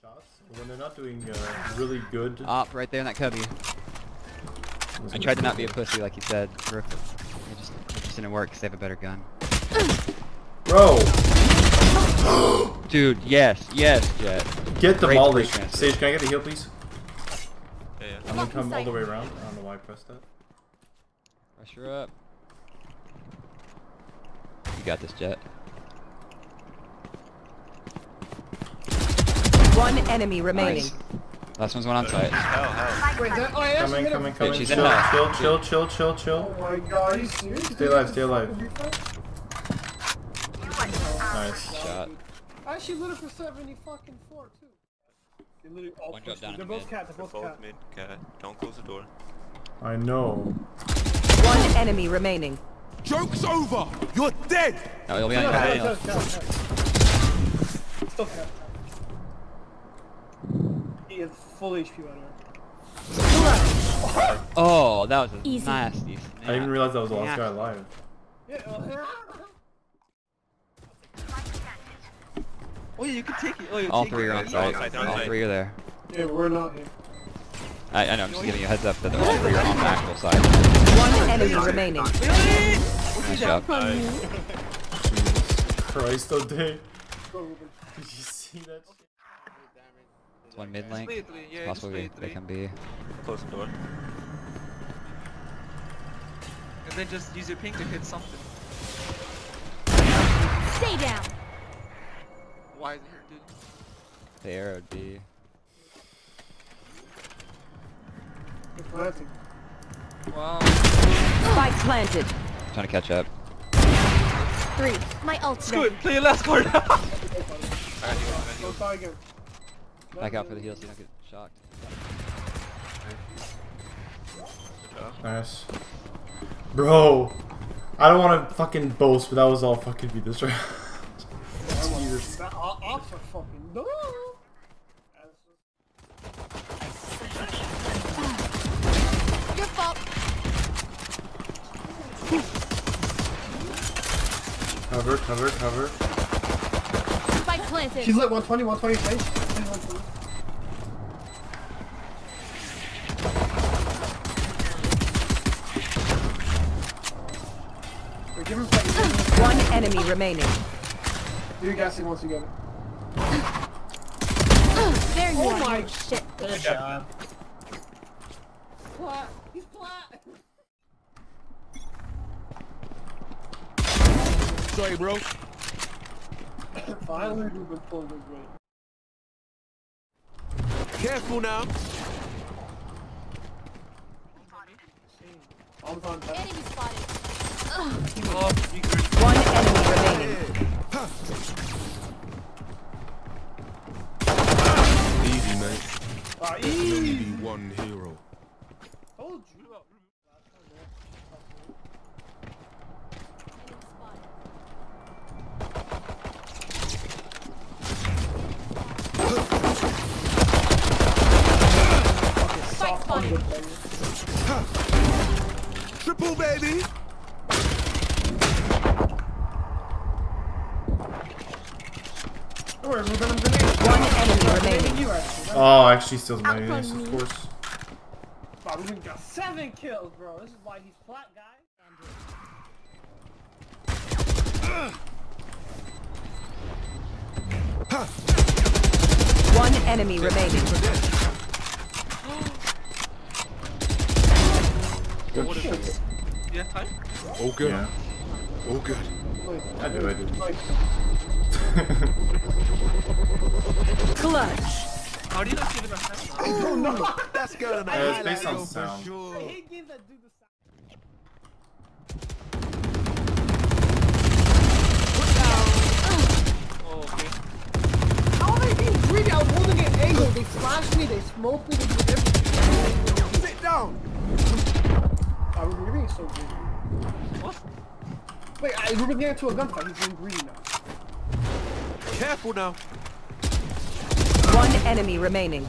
shots when they're not doing uh, really good. Op, right there in that cubby. I tried to not be a pussy like you said. Perfect. It just, it just didn't work because they have a better gun. Bro, Dude, yes, yes, Jett. get Great demolished. transfer. Sage, can I get a heal, please? Yeah, yeah. I'm gonna come all the way around. I don't know why I pressed that. Pressure up. You got this, Jett. One enemy remaining. Nice. Last one's one on site. Hell, hell. Wait, that, oh, I actually Coming, coming, coming. she's in Chill, chill, chill, chill, chill, chill. Oh my god, are you serious? Stay alive, stay alive. Nice. Shot. I actually lit it for 70 fucking four too. They literally all One drop down. They're both mid. cat, they're They're both both cat. mid, cat. Don't close the door. I know. One enemy remaining. Joke's over! You're dead! No, he'll be on your no, head. no, cat, cat. Still cat. He is full HP right now. Oh, that was a Easy. nasty I didn't even realize that was the last guy alive. Oh yeah, you can take it. Oh, you All take three it. are on They're site. outside, they're All outside. three are there. yeah, we're not here. I, I know, I'm just giving you a heads up that all three are on the actual side. One enemy remaining. Nice job. Jesus Christ, O'Day. Go, Ruben. Did you see that shit? It's one mid link. Split yeah, It's possible split they three. can be. Close the door. And then just use your ping to hit something. Stay down. Why is it here, dude? The arrow would be. They're. Wow. Spike planted. Trying to catch up. Three. My ult's Good, play your last card. Alright, you go, Go you try again. Back out for the heal so you don't get shocked. Nice. Bro, I don't want to fucking boast, but that was all fucking me this round. Jesus. That o- ops are fucking no. Your fault. Cover, cover, cover. Spike planted. She's lit 120, 120 face. 120. Wait, give him seconds. One enemy remaining. Do your gassing once you get it. There you Oh are. my shit. Good job. Flat. He's flat. Sorry, bro. Finally, we've been pulling the. Careful now. All the time. Enemy spotted. oh, you great. One enemy remaining. Easy, mate. Ah, Can only easy. be one hero. Told you. Spike spotted. Triple, baby! Don't worry, Ruben, One enemy remaining. you, oh, actually. Oh, actually, steals my Outrun ace, of course. Wow, Ruben got seven kills, bro. This is why he's flat, guy. One enemy remaining. Yeah, time? All good. Yeah. All good. I do, I do. Clutch. How do you not give it a time? Oh no! That's good. Yeah, it's based on sound. Sure. I hate that do the sound. Oh, okay. How are they being greedy? I was holding an angle. They flashed me, they smoked me, they did everything. Sit down. Ah, Ruben, you're being so greedy. What? Wait, I, Ruben get into a gunfight. He's being greedy now. Careful now. One enemy remaining.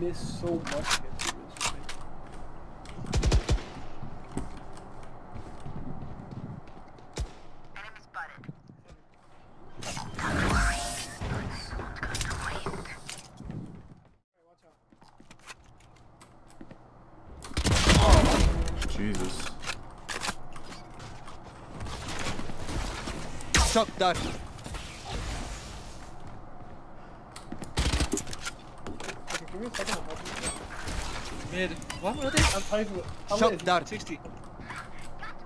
Miss so much against Ruben. Jesus. Shot that. Okay, give me a second. I'll help you. Mid. What were they? I'm tight with how Shot many- that. 60.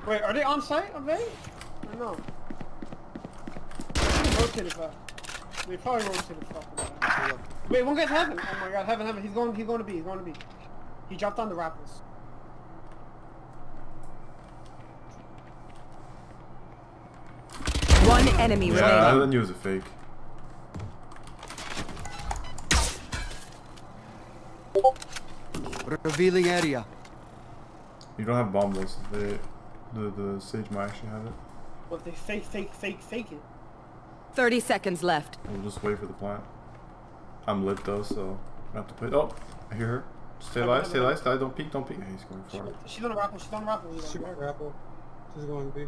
Wait, are they on site already? Or no? They rotated back. They probably rotated back. Wait, one guy's heaven. Oh my god, heaven, heaven. He's going. He's going to be. He's going to be. He dropped on the rappers. One enemy Yeah, I remaining. knew it was a fake. Revealing area. You don't have bomb lists. They, the the sage might actually have it. But they fake, fake, fake, fake it. 30 seconds left. We'll just wait for the plant. I'm lit though, so I have to play. Oh, I hear her. Stay alive, stay alive, stay. Don't peek, don't peek. Hey, he's going She, for it. she's on the rappel. She's on the rappel. She might grapple. She's going to be.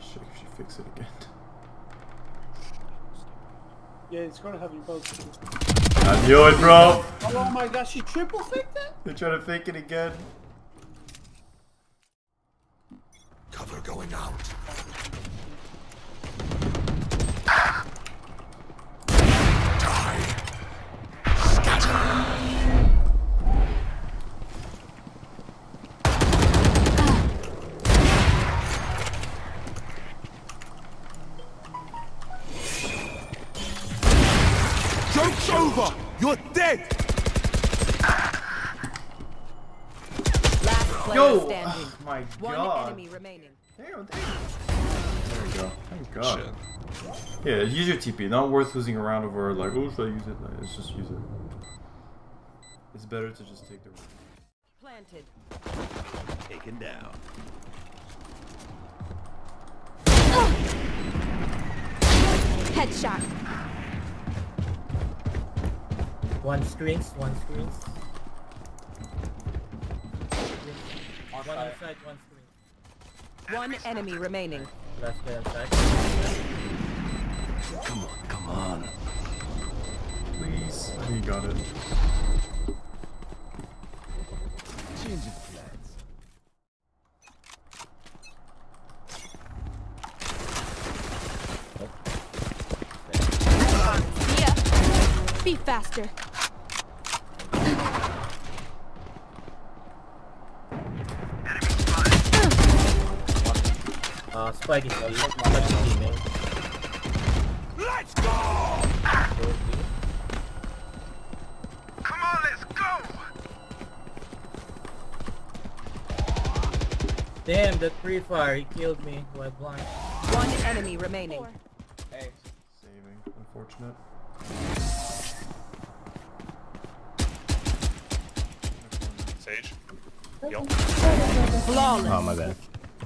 Shit, if she fix it again. Yeah, it's going to have you both. I knew it, bro. Oh my gosh, she triple faked it? They're trying to fake it again. Cover going out. My One god. enemy remaining. Damn, damn. There we go. Thank god. Yeah, use your TP. Not worth losing a round over like, oh, should I use it? Like, let's just use it. It's better to just take the risk. Planted. Taken down. Headshot. One screens, one screens. One outside, one screen. One enemy remaining. Last play outside. Come on, come on. Please. He got it. Changing plans. Yeah. Be faster. Spike is a lot touch teammate. Let's go! Come on, let's go! Damn, that free fire, he killed me. Went blind. One enemy remaining. Hey, Saving. Unfortunate. Sage. Flawless. Oh, my bad.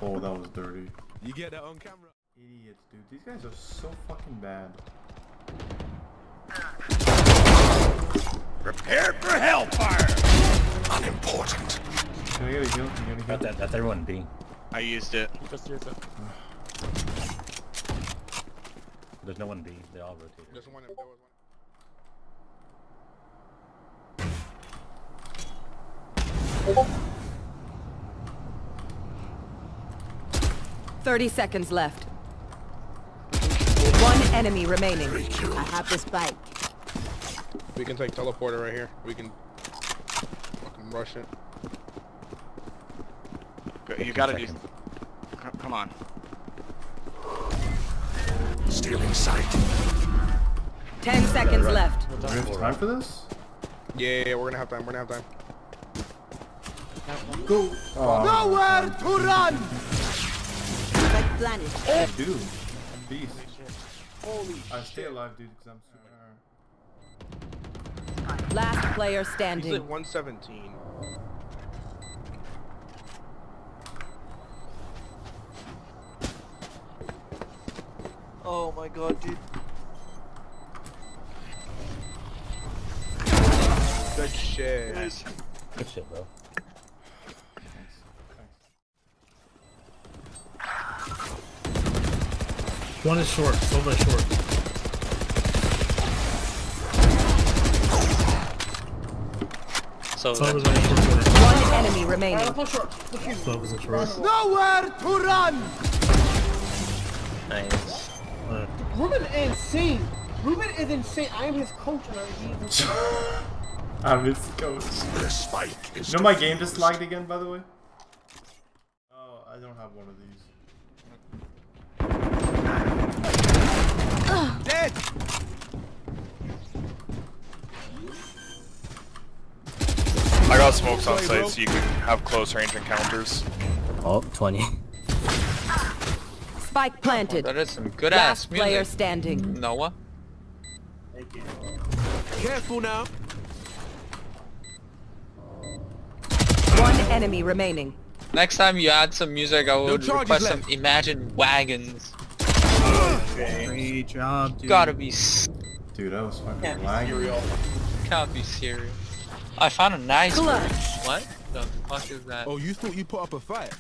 Oh, that was dirty. You get that on camera. Idiots, dude. These guys are so fucking bad. Prepare for hellfire! Unimportant. Can I get a heal? Can I get a heal? That, that's everyone B. I used it. Just use it. There's no one B. They all rotated. There's one, there was one. 30 seconds left. One enemy remaining. I have this bike. We can take teleporter right here. We can fucking rush it. Go- You gotta do. Come on. Stealing sight. 10 seconds left. Do we have time for this? Yeah, yeah, yeah, we're gonna have time. We're gonna have time. Go! Oh, Nowhere to run! Like planet. oh dude. I'm beast. Holy I stay alive, dude, because I'm super. Last player standing. He's at standing. 117. Oh my god, dude. Good shit. Good shit, bro. One is short, Silva short. So Sub was on short corner. One enemy Alright, remaining. let's short. Let's was in short. Nowhere to run! nice. Uh, Ruben is insane. Ruben is insane. I am his coach and he's insane. I'm his coach. The spike is You know my game just lagged again, by the way? Oh, I don't have one of these. dead! I got smokes on site so you can have close range encounters. Oh, 20. Spike planted. That is some good Last ass player music. standing. Noah. Thank you. Careful now. One enemy remaining. Next time you add some music, I would charges request left. some Imagine Wagons. Great job, dude. Gotta be, Dude, that was fucking lagging. can't be serious. I found a nice. Clutch. What the fuck is that? Oh, you thought you put up a fight?